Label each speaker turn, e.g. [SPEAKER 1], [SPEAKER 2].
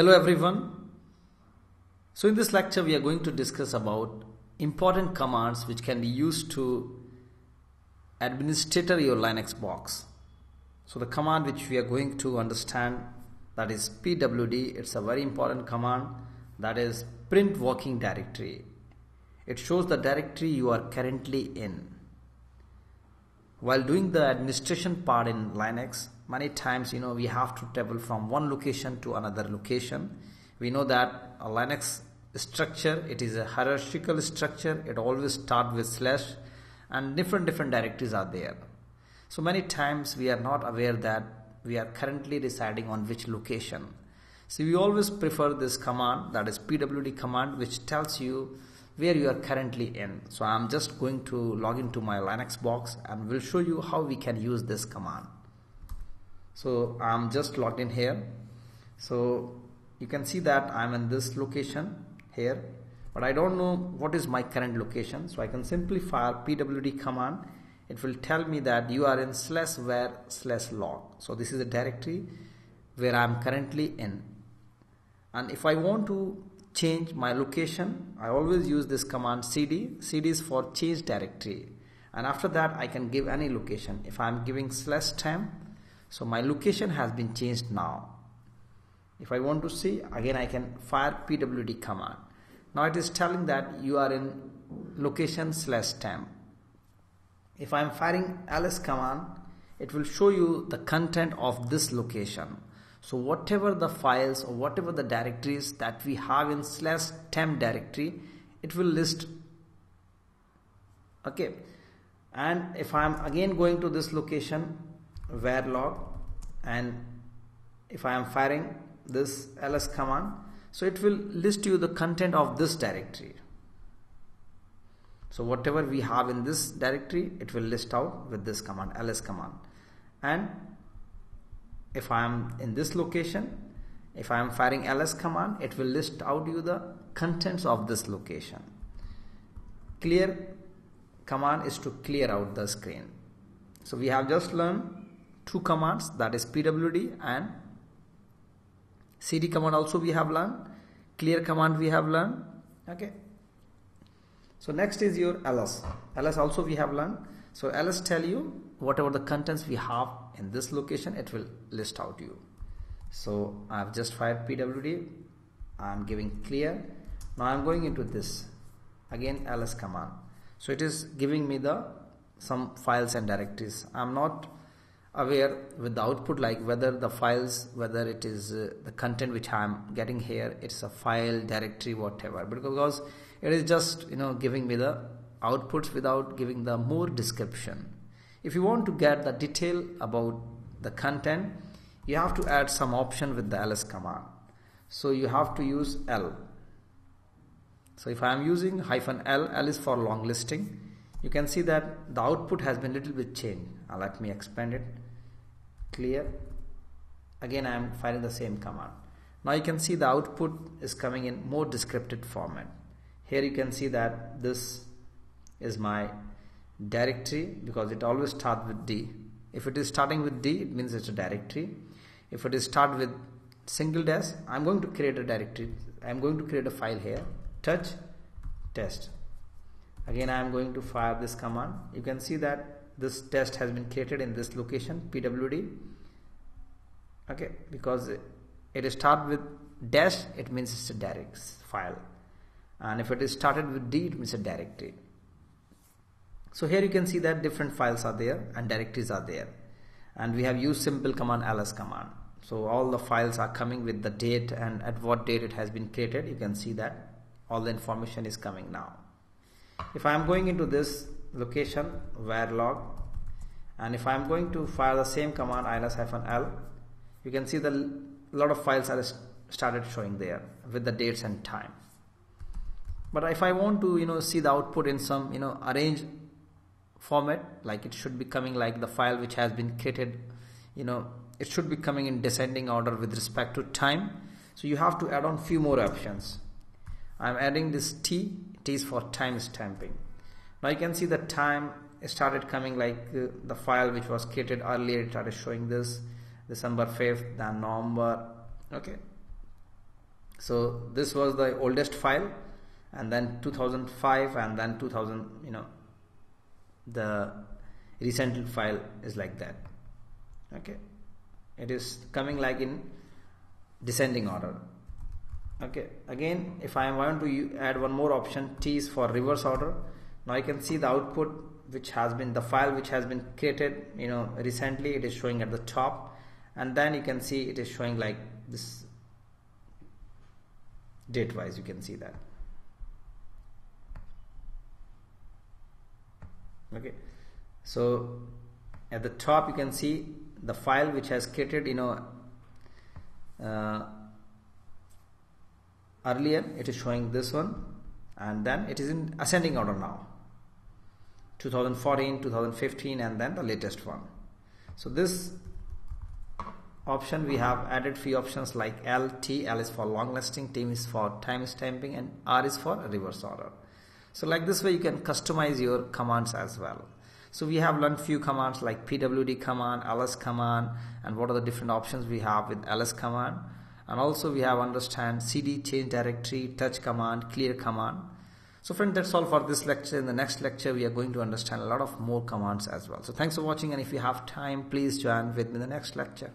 [SPEAKER 1] Hello everyone. So in this lecture we are going to discuss about important commands which can be used to administrator your Linux box. So the command which we are going to understand that is pwd it's a very important command that is print working directory. It shows the directory you are currently in. While doing the administration part in Linux many times you know we have to travel from one location to another location. We know that a linux structure it is a hierarchical structure it always start with slash and different different directories are there. So many times we are not aware that we are currently residing on which location. So we always prefer this command that is pwd command which tells you where you are currently in. So i'm just going to log into my linux box and we'll show you how we can use this command. So I'm just logged in here. So you can see that I'm in this location here but I don't know what is my current location. So I can simply fire pwd command. It will tell me that you are in slash var slash log. So this is a directory where I'm currently in. And if I want to change my location. I always use this command cd. cd is for change directory. And after that I can give any location. If I'm giving slash temp so my location has been changed now. If I want to see again I can fire pwd command. Now it is telling that you are in location slash temp if I am firing ls command it will show you the content of this location so whatever the files or whatever the directories that we have in slash temp directory it will list. Okay. And if I am again going to this location var log, and if I am firing this ls command so it will list you the content of this directory. So whatever we have in this directory it will list out with this command ls command. And if I am in this location if I am firing ls command it will list out you the contents of this location. Clear command is to clear out the screen. So we have just learned two commands that is pwd and cd command also we have learned. Clear command we have learned. Okay so next is your ls ls also we have learned. So ls tell you whatever the contents we have in this location it will list out you. So i've just fired pwd i'm giving clear. Now i'm going into this. Again ls command. So it is giving me the some files and directories. I'm not aware with the output like whether the files whether it is uh, the content which I am getting here it's a file directory whatever. Because it is just you know giving me the outputs without giving the more description. If you want to get the detail about the content you have to add some option with the ls command. So you have to use l. So if I am using hyphen l l is for long listing. You can see that the output has been little bit changed let me expand it. Clear. Again I am firing the same command. Now you can see the output is coming in more descriptive format. Here you can see that this is my directory because it always starts with D. If it is starting with D it means it's a directory. If it is start with single dash I'm going to create a directory. I'm going to create a file here. Touch test. Again I am going to fire this command. You can see that this test has been created in this location pwd okay because it is start with dash it means it's a direct file. And if it is started with d it means a directory so here you can see that different files are there and directories are there. And we have used simple command ls command. So all the files are coming with the date and at what date it has been created. You can see that all the information is coming now. If I am going into this location var log, and if I am going to fire the same command ls-l you can see the lot of files are started showing there with the dates and time. But if I want to you know see the output in some you know arrange format like it should be coming like the file which has been created you know it should be coming in descending order with respect to time. So you have to add on few more options. I'm adding this T T is for time stamping now you can see the time started coming like uh, the file which was created earlier it started showing this December 5th then November okay. So this was the oldest file and then 2005 and then 2000 you know the recent file is like that okay. It is coming like in descending order okay. Again if I want to add one more option T is for reverse order now you can see the output which has been the file which has been created you know recently. It is showing at the top. And then you can see it is showing like this date wise you can see that. Okay. So at the top you can see the file which has created you know uh, earlier. It is showing this one. And then it is in ascending order now 2014 2015 and then the latest one. So this option we have added few options like L T L is for long lasting T is for time stamping and R is for reverse order. So like this way you can customize your commands as well. So we have learned few commands like pwd command ls command and what are the different options we have with ls command. And also we have understand cd change directory touch command clear command so friend that's all for this lecture. In the next lecture we are going to understand a lot of more commands as well. So thanks for watching. And if you have time please join with me in the next lecture